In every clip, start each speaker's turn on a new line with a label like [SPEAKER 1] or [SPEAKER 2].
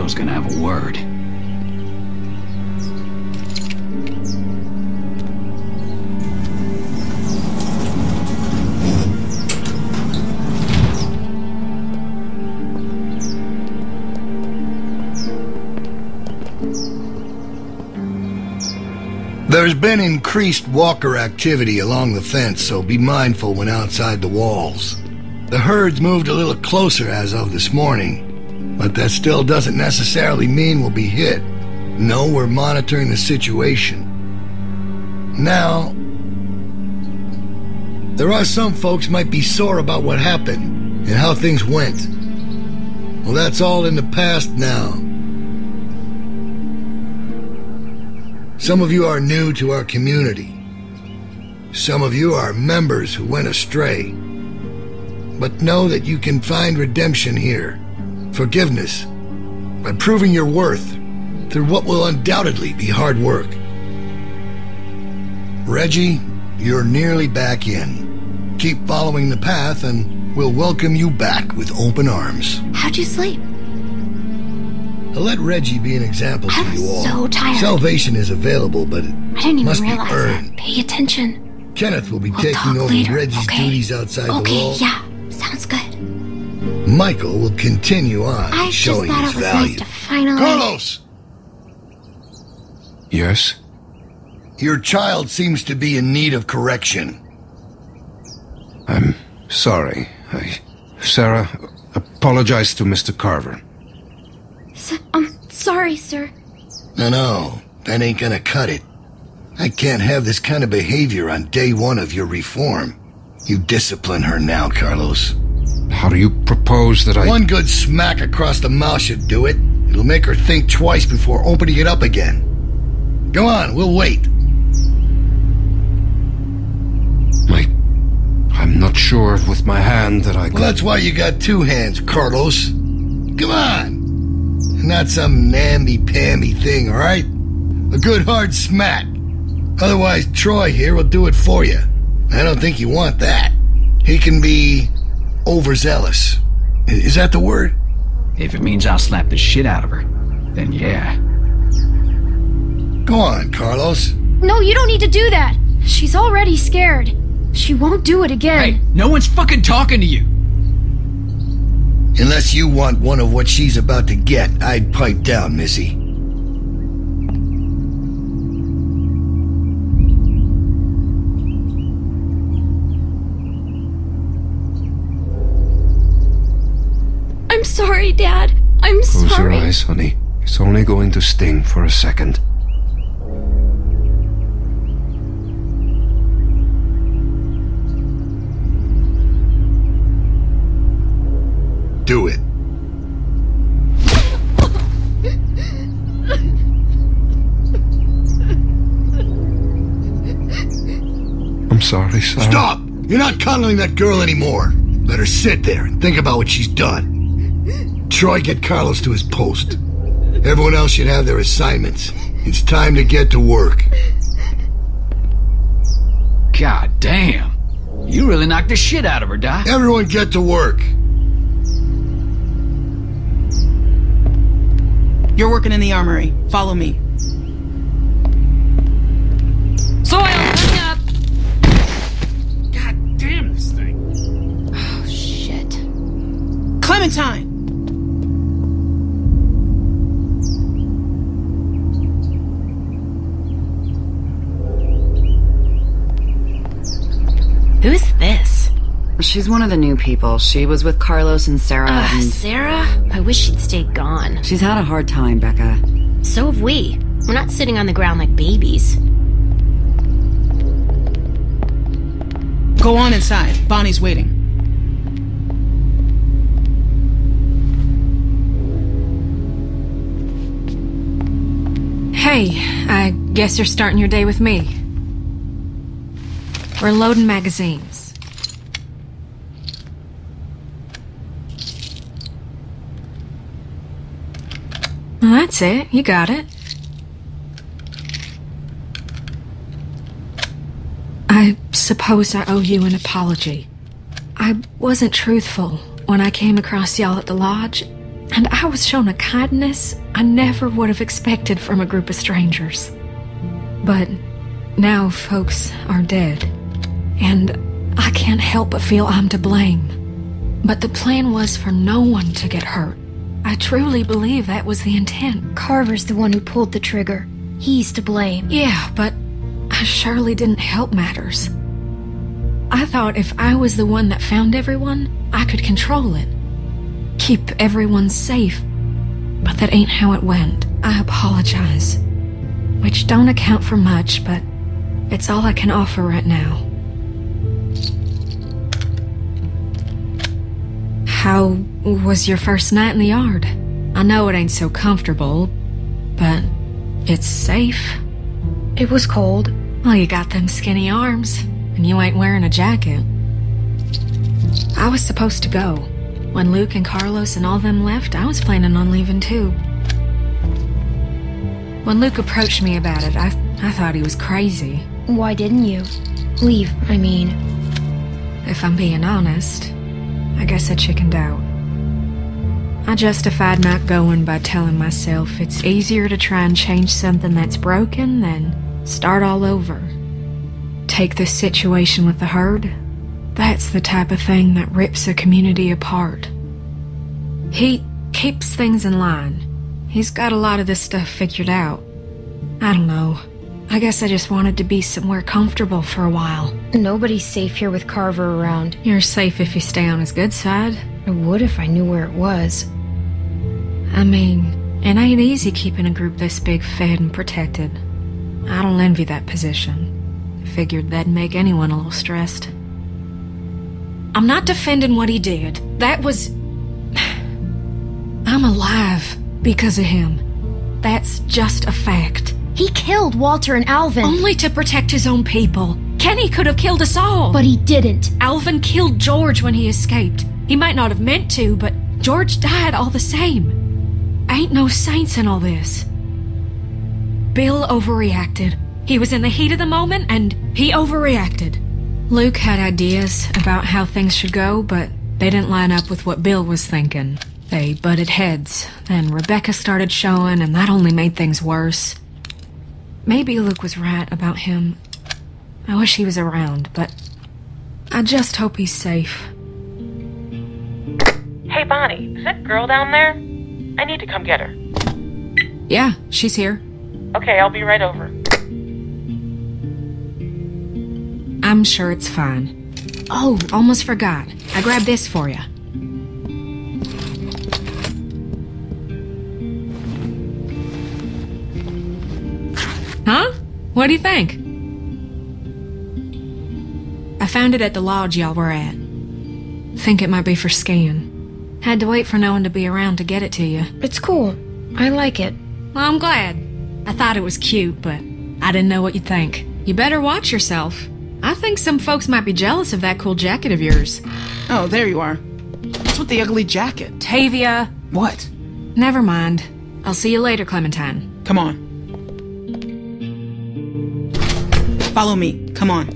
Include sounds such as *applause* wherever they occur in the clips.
[SPEAKER 1] Bill's gonna have a word.
[SPEAKER 2] There's been increased walker activity along the fence, so be mindful when outside the walls. The herd's moved a little closer as of this morning, but that still doesn't necessarily mean we'll be hit. No, we're monitoring the situation. Now, there are some folks might be sore about what happened and how things went. Well, that's all in the past now. Some of you are new to our community. Some of you are members who went astray. But know that you can find redemption here, forgiveness, by proving your worth through what will undoubtedly be hard work. Reggie, you're nearly back in. Keep following the path and we'll welcome you back with open arms.
[SPEAKER 3] How'd you sleep?
[SPEAKER 2] I Let Reggie be an example
[SPEAKER 3] I
[SPEAKER 2] to you all.
[SPEAKER 3] so tired.
[SPEAKER 2] Salvation is available, but it
[SPEAKER 3] I didn't even
[SPEAKER 2] must be
[SPEAKER 3] realize
[SPEAKER 2] earned.
[SPEAKER 3] that. Pay attention.
[SPEAKER 2] Kenneth will be
[SPEAKER 3] We'll
[SPEAKER 2] taking over
[SPEAKER 3] later,
[SPEAKER 2] Reggie's
[SPEAKER 3] okay?
[SPEAKER 2] duties outside the wall.
[SPEAKER 3] Okay, yeah. Sounds good.
[SPEAKER 2] Michael will continue on,
[SPEAKER 3] I just
[SPEAKER 2] showing
[SPEAKER 3] thought
[SPEAKER 2] his
[SPEAKER 3] it was
[SPEAKER 2] value.
[SPEAKER 3] nice to finally...
[SPEAKER 2] Carlos!
[SPEAKER 4] Yes?
[SPEAKER 2] Your child seems to be in need of correction.
[SPEAKER 4] I'm sorry. I. Sarah, apologize to Mr. Carver.
[SPEAKER 3] S- I'm sorry, sir.
[SPEAKER 2] No, no, that ain't gonna cut it. I can't have this kind of behavior on day one of your reform. You discipline her now, Carlos.
[SPEAKER 4] How do you propose that I.
[SPEAKER 2] One good smack across the mouth should do it. It'll make her think twice before opening it up again. Go on, we'll wait.
[SPEAKER 4] My. I'm not sure with my hand that I.
[SPEAKER 2] Well, that's why you got two hands, Carlos. Come on. Not some namby-pamby thing, all right? A good hard smack. Otherwise, Troy here will do it for you. I don't think you want that. He can be overzealous. Is that the word?
[SPEAKER 1] If it means I'll slap the shit out of her, then yeah.
[SPEAKER 2] Go on, Carlos.
[SPEAKER 3] No, you don't need to do that. She's already scared. She won't do it again.
[SPEAKER 1] Hey, no one's fucking talking to you.
[SPEAKER 2] Unless you want one of what she's about to get, I'd pipe down, Missy.
[SPEAKER 3] Sorry, Dad. I'm sorry.
[SPEAKER 4] Close your eyes, honey. It's only going to sting for a second.
[SPEAKER 2] Do it.
[SPEAKER 4] I'm sorry, Sarah.
[SPEAKER 2] Stop! You're not cuddling that girl anymore. Let her sit there and think about what she's done. Troy, get Carlos to his post. Everyone else should have their assignments. It's time to get to work.
[SPEAKER 1] God damn. You really knocked the shit out of her, Doc.
[SPEAKER 2] Everyone get to work.
[SPEAKER 5] You're working in the armory. Follow me.
[SPEAKER 6] Soil, coming up!
[SPEAKER 1] God damn this thing.
[SPEAKER 3] Oh, shit.
[SPEAKER 5] Clementine!
[SPEAKER 7] She's one of the new people. She was with Carlos and Sarah,
[SPEAKER 3] Ugh,
[SPEAKER 7] and
[SPEAKER 3] Sarah? I wish she'd stayed gone.
[SPEAKER 7] she's had a hard time, Becca.
[SPEAKER 3] So have we. We're not sitting on the ground like babies.
[SPEAKER 5] Go on inside. Bonnie's waiting.
[SPEAKER 6] Hey, I guess you're starting your day with me. We're loading magazines. Well, that's it. You got it. I suppose I owe you an apology. I wasn't truthful when I came across y'all at the lodge. And I was shown a kindness I never would have expected from a group of strangers. But now folks are dead. And I can't help but feel I'm to blame. But the plan was for no one to get hurt. I truly believe that was the intent.
[SPEAKER 3] Carver's the one who pulled the trigger. He's to blame.
[SPEAKER 6] Yeah, but I surely didn't help matters. I thought if I was the one that found everyone, I could control it. Keep everyone safe. But that ain't how it went. I apologize. Which don't account for much, but it's all I can offer right now. How was your first night in the yard? I know it ain't so comfortable, but it's safe.
[SPEAKER 3] It was cold.
[SPEAKER 6] Well, you got them skinny arms, and you ain't wearing a jacket. I was supposed to go. When Luke and Carlos and all them left, I was planning on leaving too. When Luke approached me about it, I, I thought he was crazy.
[SPEAKER 3] Why didn't you? Leave, I mean.
[SPEAKER 6] If I'm being honest, I guess I chickened out. I justified not going by telling myself it's easier to try and change something that's broken than start all over. Take this situation with the herd. That's the type of thing that rips a community apart. He keeps things in line. He's got a lot of this stuff figured out. I don't know. I guess I just wanted to be somewhere comfortable for a while.
[SPEAKER 3] Nobody's safe here with Carver around.
[SPEAKER 6] You're safe if you stay on his good side.
[SPEAKER 3] I would if I knew where it was.
[SPEAKER 6] I mean, it ain't easy keeping a group this big fed and protected. I don't envy that position. Figured that'd make anyone a little stressed. I'm not defending what he did. That was. *sighs* I'm alive because of him. That's just a fact.
[SPEAKER 3] He killed Walter and Alvin.
[SPEAKER 6] Only to protect his own people. Kenny could have killed us all.
[SPEAKER 3] But he didn't.
[SPEAKER 6] Alvin killed George when he escaped. He might not have meant to, but George died all the same. Ain't no saints in all this. Bill overreacted. He was in the heat of the moment and he overreacted. Luke had ideas about how things should go, but they didn't line up with what Bill was thinking. They butted heads. Then Rebecca started showing, and that only made things worse. Maybe Luke was right about him. I wish he was around, but I just hope he's safe.
[SPEAKER 8] Hey, Bonnie, is that girl down there? I need to come get her.
[SPEAKER 6] Yeah, she's here.
[SPEAKER 8] Okay, I'll be right over.
[SPEAKER 6] I'm sure it's fine. Oh, almost forgot. I grabbed this for you. What do you think? I found it at the lodge y'all were at. Think it might be for skiing. Had to wait for no one to be around to get it to you.
[SPEAKER 3] It's cool. I like it.
[SPEAKER 6] Well, I'm glad. I thought it was cute, but I didn't know what you'd think. You better watch yourself. I think some folks might be jealous of that cool jacket of yours.
[SPEAKER 5] Oh, there you are. What's with the ugly jacket?
[SPEAKER 6] Tavia,
[SPEAKER 5] What?
[SPEAKER 6] never mind. I'll see you later, Clementine.
[SPEAKER 5] Come on. Follow me. Come on.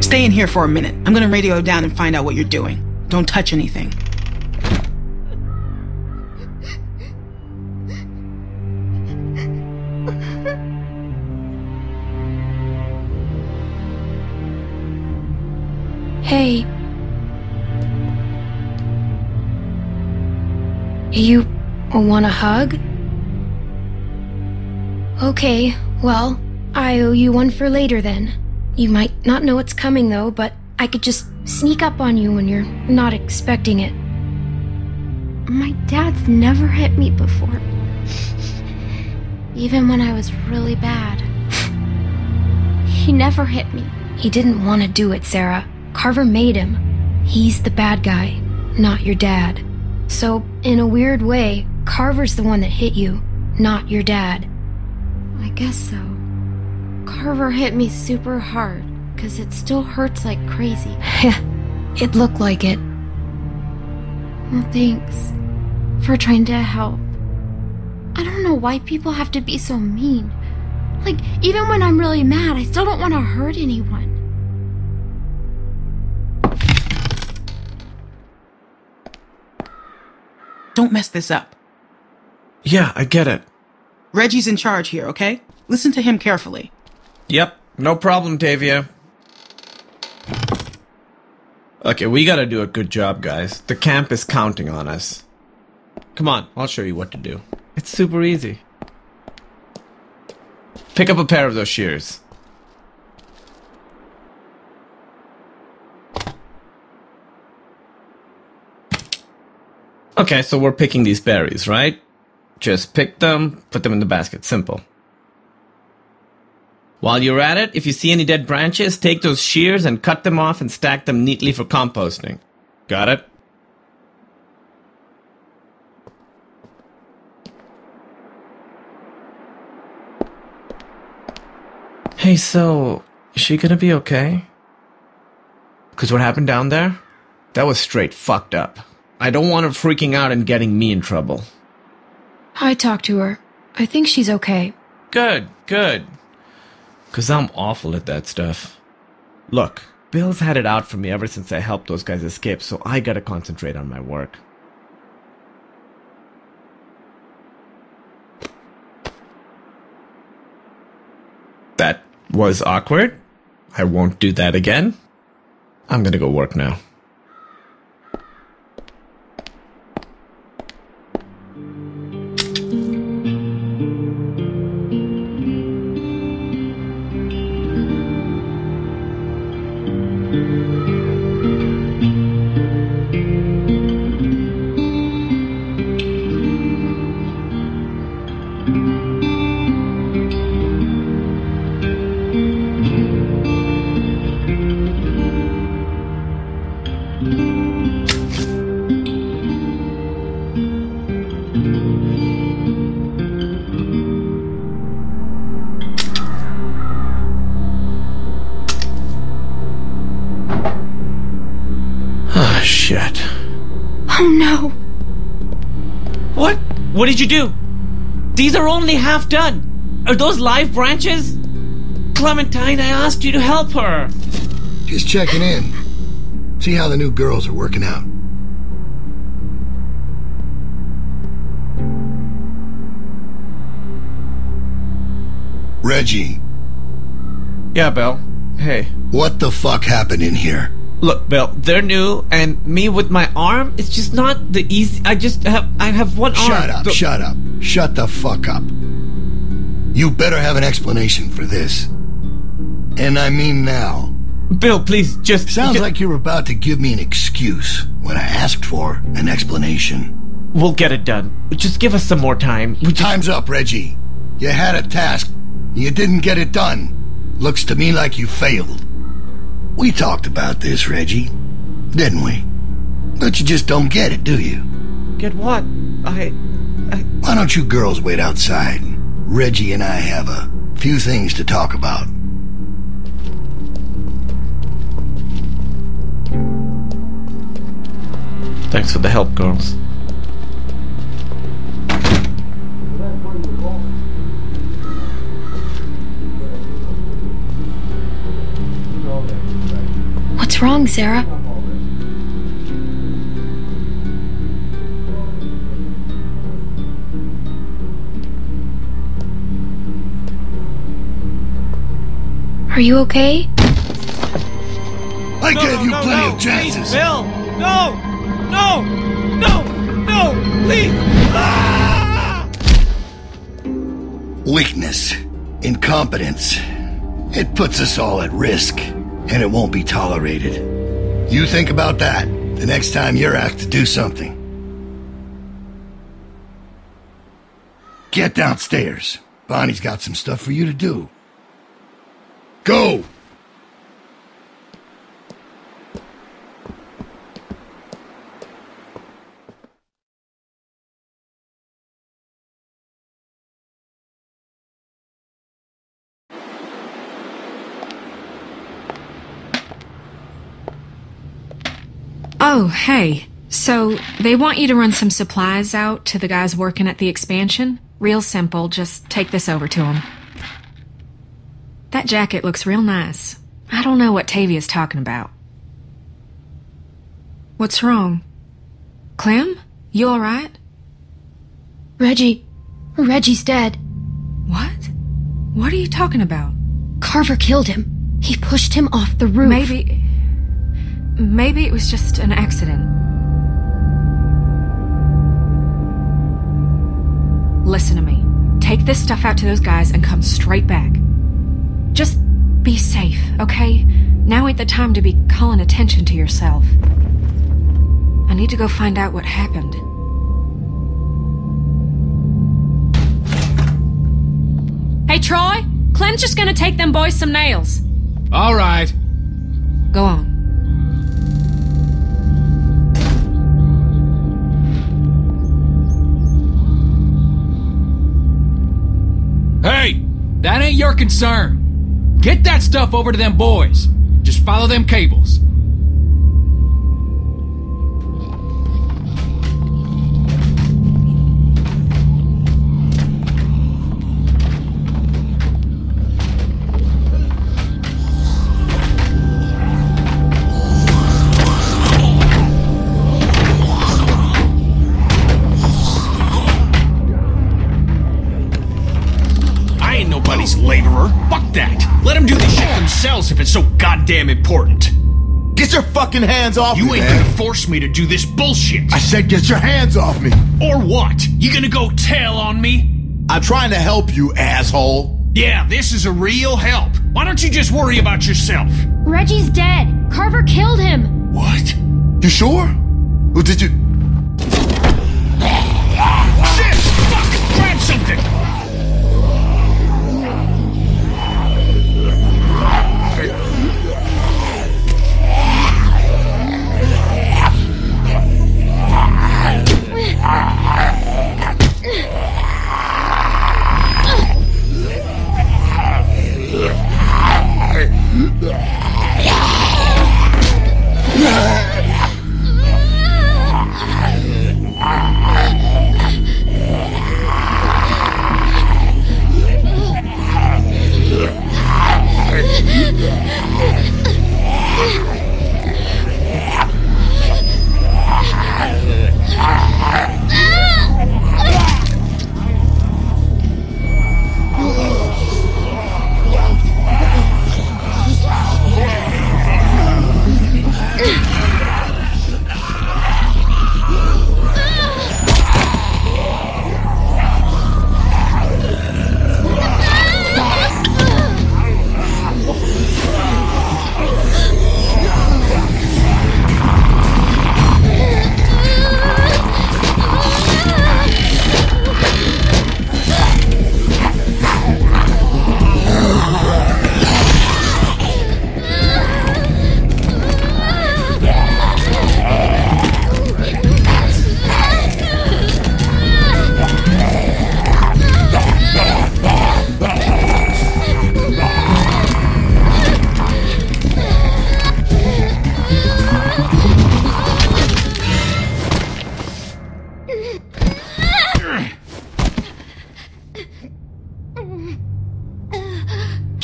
[SPEAKER 5] Stay in here for a minute. I'm gonna radio down and find out what you're doing. Don't touch anything.
[SPEAKER 3] Hey. You want a hug? Okay, well, I owe you one for later then. You might not know it's coming though, but I could just sneak up on you when you're not expecting it. My dad's never hit me before. *laughs* Even when I was really bad. *laughs* He never hit me. He didn't want to do it, Sarah. Carver made him. He's the bad guy, not your dad. So, in a weird way, Carver's the one that hit you, not your dad. I guess so. Carver hit me super hard, because it still hurts like crazy. *laughs* Yeah, it looked like it. Well, thanks for trying to help. I don't know why people have to be so mean. Like, even when I'm really mad, I still don't want to hurt anyone.
[SPEAKER 5] Don't mess this up.
[SPEAKER 9] Yeah, I get it.
[SPEAKER 5] Reggie's in charge here, okay? Listen to him carefully.
[SPEAKER 9] Yep, no problem, Tavia. Okay, we gotta do a good job, guys. The camp is counting on us. Come on, I'll show you what to do. It's super easy. Pick up a pair of those shears. Okay, so we're picking these berries, right? Just pick them, put them in the basket. Simple. While you're at it, if you see any dead branches, take those shears and cut them off and stack them neatly for composting. Got it? Hey, so, is she gonna be okay? Cause what happened down there? That was straight fucked up. I don't want her freaking out and getting me in trouble.
[SPEAKER 3] I talked to her. I think she's okay.
[SPEAKER 9] Good, good. Cause I'm awful at that stuff. Look, Bill's had it out for me ever since I helped those guys escape, so I gotta concentrate on my work. That was awkward. I won't do that again. I'm gonna go work now. Ah, shit.
[SPEAKER 3] Oh no!
[SPEAKER 9] What? What did you do? These are only half done. Are those live branches? Clementine, I asked you to help her.
[SPEAKER 2] Just checking in. See how the new girls are working out. Reggie,
[SPEAKER 9] Yeah, Bill. Hey.
[SPEAKER 2] what the fuck happened in here?
[SPEAKER 9] Look, Bill, they're new, and me with my arm, it's just not the easy. I just have, I have one arm.
[SPEAKER 2] Shut up,
[SPEAKER 9] The-
[SPEAKER 2] shut up. Shut the fuck up. You better have an explanation for this. And I mean now.
[SPEAKER 9] Bill, please, just.
[SPEAKER 2] Sounds
[SPEAKER 9] ju-
[SPEAKER 2] like you're about to give me an excuse when I asked for an explanation.
[SPEAKER 9] We'll get it done. Just give us some more time. We just,
[SPEAKER 2] Time's up, Reggie. You had a task. You didn't get it done. Looks to me like you failed. We talked about this, Reggie, didn't we? But you just don't get it, do you?
[SPEAKER 9] Get what? I.
[SPEAKER 2] Why don't you girls wait outside? Reggie and I have a few things to talk about.
[SPEAKER 9] Thanks for the help, girls.
[SPEAKER 3] Wrong, Sarah? Are you okay?
[SPEAKER 2] I gave you plenty of chances.
[SPEAKER 9] Bill! No! No! No! No! Please! Ah!
[SPEAKER 2] Weakness, incompetence. It puts us all at risk, and it won't be tolerated. You think about that the next time you're asked to do something. Get downstairs. Bonnie's got some stuff for you to do. Go!
[SPEAKER 6] Oh, hey. So, they want you to run some supplies out to the guys working at the expansion? Real simple, just take this over to them. That jacket looks real nice. I don't know what Tavia's talking about. What's wrong? Clem? You alright?
[SPEAKER 3] Reggie. Reggie's dead.
[SPEAKER 6] What? What are you talking about?
[SPEAKER 3] Carver killed him. He pushed him off the roof.
[SPEAKER 6] Maybe. Maybe it was just an accident. Listen to me. Take this stuff out to those guys and come straight back. Just be safe, okay? Now ain't the time to be calling attention to yourself. I need to go find out what happened. Hey, Troy! Clem's just gonna take them boys some nails.
[SPEAKER 1] All right.
[SPEAKER 6] Go on.
[SPEAKER 1] Your concern. Get that stuff over to them boys. Just follow them cables.
[SPEAKER 10] Laborer. Fuck that. Let them do this shit themselves if it's so goddamn important.
[SPEAKER 11] Get your fucking hands off
[SPEAKER 10] You
[SPEAKER 11] me, You
[SPEAKER 10] ain't
[SPEAKER 11] man.
[SPEAKER 10] gonna force me to do this bullshit.
[SPEAKER 11] I said get your hands off me.
[SPEAKER 10] Or what? You gonna go tell on me?
[SPEAKER 11] I'm trying to help you, asshole.
[SPEAKER 10] Yeah, this is a real help. Why don't you just worry about yourself?
[SPEAKER 3] Reggie's dead. Carver killed him.
[SPEAKER 10] What?
[SPEAKER 11] You sure? Or did you...
[SPEAKER 10] Ugh.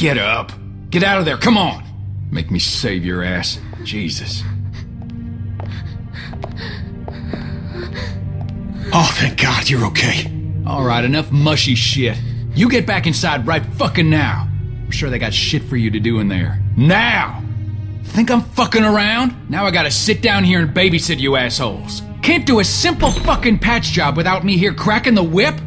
[SPEAKER 10] Get up. Get out of there. Come on. Make me save your ass. Jesus. Oh, thank God you're okay.
[SPEAKER 1] All right, enough mushy shit. You get back inside right fucking now. I'm sure they got shit for you to do in there. Now! Think I'm fucking around? Now I gotta sit down here and babysit you assholes. Can't do a simple fucking patch job without me here cracking the whip?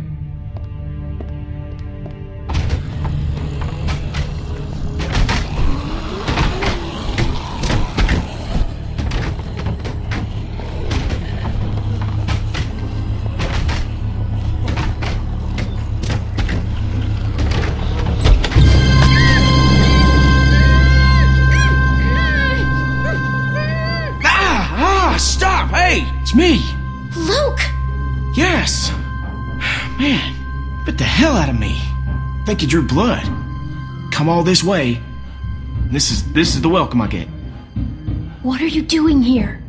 [SPEAKER 10] Think you blood. Come all this way. This is this is the welcome I get.
[SPEAKER 3] What are you doing here?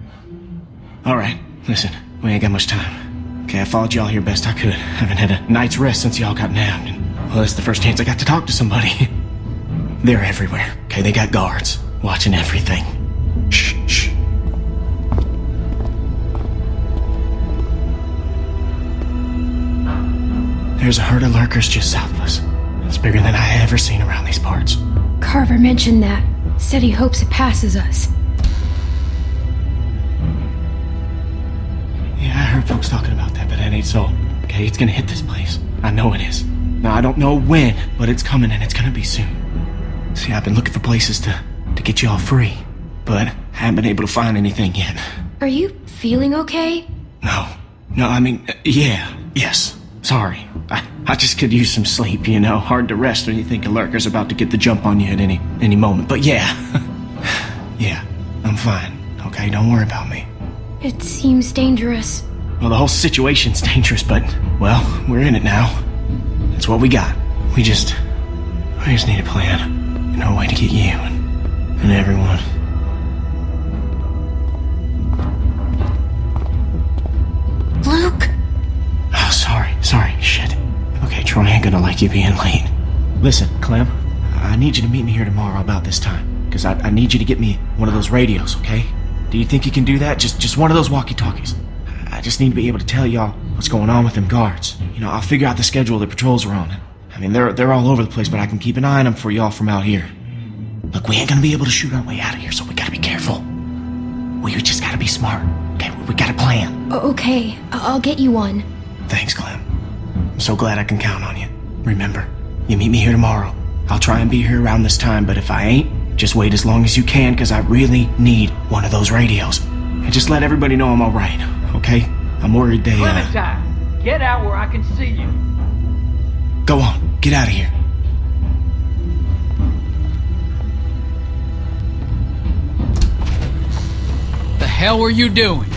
[SPEAKER 10] All right, listen, we ain't got much time. Okay, I followed y'all here best I could. I haven't had a night's rest since y'all got nabbed. And, well, it's the first chance I got to talk to somebody. *laughs* They're everywhere. Okay, they got guards watching everything. Shh, shh. There's a herd of lurkers just south of us. Bigger than I ever seen around these parts.
[SPEAKER 3] Carver mentioned that. Said he hopes it passes us.
[SPEAKER 10] Yeah, I heard folks talking about that, but that ain't so. Okay, it's gonna hit this place. I know it is. Now, I don't know when, but it's coming and it's gonna be soon. See, I've been looking for places to, to get you all free, but I haven't been able to find anything yet.
[SPEAKER 3] Are you feeling okay?
[SPEAKER 10] No. No, I mean, uh, yeah, yes. Sorry. I, I just could use some sleep, you know. Hard to rest when you think a lurker's about to get the jump on you at any any moment. But yeah. *laughs* yeah, I'm fine. Okay, don't worry about me.
[SPEAKER 3] It seems dangerous.
[SPEAKER 10] Well, the whole situation's *laughs* dangerous, but, well, we're in it now. That's what we got. We just. We just need a plan. And a way to get you and, and everyone. Troy ain't gonna like you being late. Listen, Clem, I need you to meet me here tomorrow about this time. Because I, I need you to get me one of those radios, okay? Do you think you can do that? Just just one of those walkie-talkies. I just need to be able to tell y'all what's going on with them guards. You know, I'll figure out the schedule the patrols are on. I mean, they're they're all over the place, but I can keep an eye on them for y'all from out here. Look, we ain't gonna be able to shoot our way out of here, so we gotta be careful. We just gotta be smart. Okay, we, we got a plan.
[SPEAKER 3] Okay, I'll get you one.
[SPEAKER 10] Thanks, Clem. I'm so glad I can count on you. Remember, you meet me here tomorrow. I'll try and be here around this time, but if I ain't, just wait as long as you can, because I really need one of those radios. And just let everybody know I'm alright, okay? I'm worried they, uh...
[SPEAKER 12] Clementine, get out where I can see you.
[SPEAKER 10] Go on, get out of here.
[SPEAKER 1] The hell were you doing?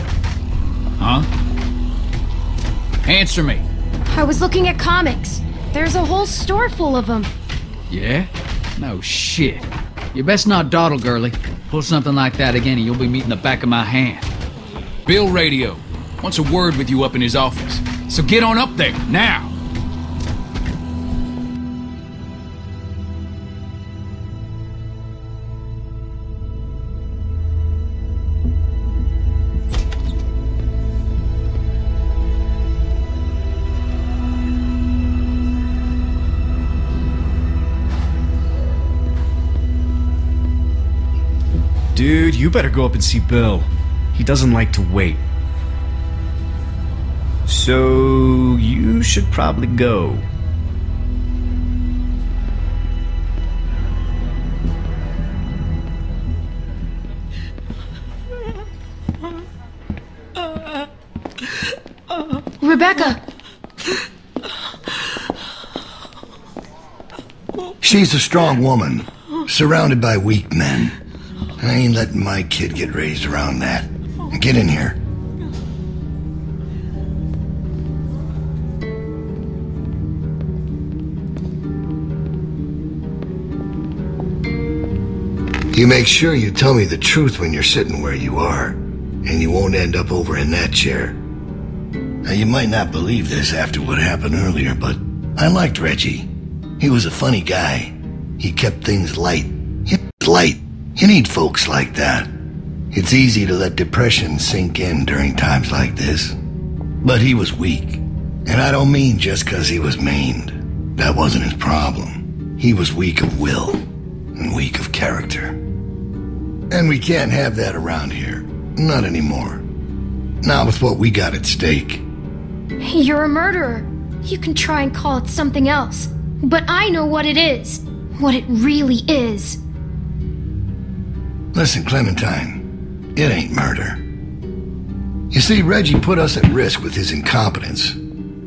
[SPEAKER 1] Huh? Answer me.
[SPEAKER 3] I was looking at comics. There's a whole store full of them.
[SPEAKER 1] Yeah? No shit. You best not dawdle, girlie. Pull something like that again and you'll be meeting the back of my hand. Bill Radio wants a word with you up in his office. So get on up there, now!
[SPEAKER 13] You better go up and see Bill. He doesn't like to wait. So, you should probably go.
[SPEAKER 3] Rebecca!
[SPEAKER 2] She's a strong woman, surrounded by weak men. I ain't letting my kid get raised around that. Get in here. You make sure you tell me the truth when you're sitting where you are, and you won't end up over in that chair. Now, you might not believe this after what happened earlier, but I liked Reggie. He was a funny guy. He kept things light. Yeah, light. You need folks like that. It's easy to let depression sink in during times like this. But he was weak. And I don't mean just 'cause he was maimed. That wasn't his problem. He was weak of will and weak of character. And we can't have that around here. Not anymore. Not with what we got at stake.
[SPEAKER 3] You're a murderer. You can try and call it something else. But I know what it is. What it really is.
[SPEAKER 2] Listen, Clementine, it ain't murder. You see, Reggie put us at risk with his incompetence.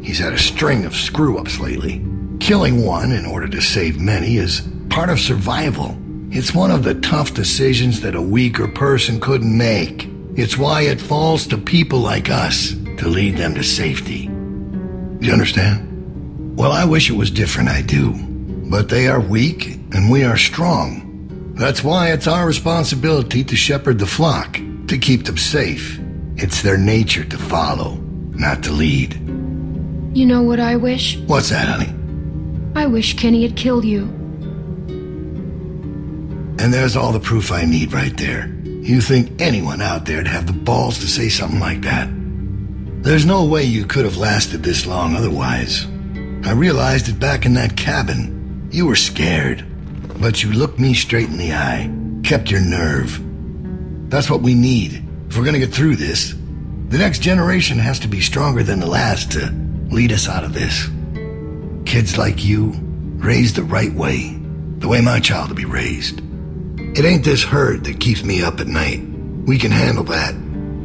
[SPEAKER 2] He's had a string of screw ups lately. Killing one in order to save many is part of survival. It's one of the tough decisions that a weaker person couldn't make. It's why it falls to people like us to lead them to safety. You understand? Well, I wish it was different, I do. But they are weak, and we are strong. That's why it's our responsibility to shepherd the flock, to keep them safe. It's their nature to follow, not to lead.
[SPEAKER 3] You know what I wish?
[SPEAKER 2] What's that, honey?
[SPEAKER 3] I wish Kenny had killed you.
[SPEAKER 2] And there's all the proof I need right there. You think anyone out there'd have the balls to say something like that? There's no way you could have lasted this long otherwise. I realized it back in that cabin. You were scared, but you looked me straight in the eye, kept your nerve. That's what we need if we're gonna get through this. The next generation has to be stronger than the last to lead us out of this. Kids like you, raised the right way, the way my child will be raised. It ain't this hurt that keeps me up at night. We can handle that.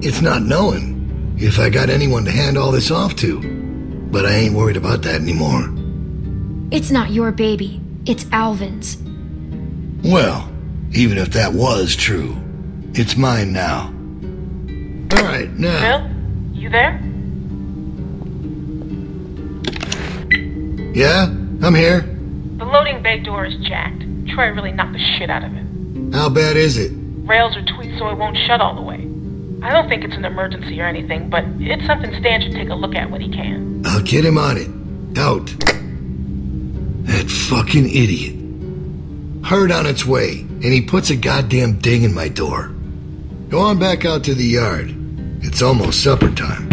[SPEAKER 2] It's not knowing if I got anyone to hand all this off to. But I ain't worried about that anymore.
[SPEAKER 3] It's not your baby. It's Alvin's.
[SPEAKER 2] Well, even if that was true, it's mine now. All right, now.
[SPEAKER 8] Bill, you there?
[SPEAKER 2] Yeah, I'm here.
[SPEAKER 8] The loading bay door is jacked. Troy really knocked the shit out of it.
[SPEAKER 2] How bad is it?
[SPEAKER 8] Rails are tweaked so it won't shut all the way. I don't think it's an emergency or anything, but it's something Stan should take a look at when he can.
[SPEAKER 2] I'll get him on it. Out. That fucking idiot. Herd on its way, and he puts a goddamn ding in my door. Go on back out to the yard. It's almost supper time.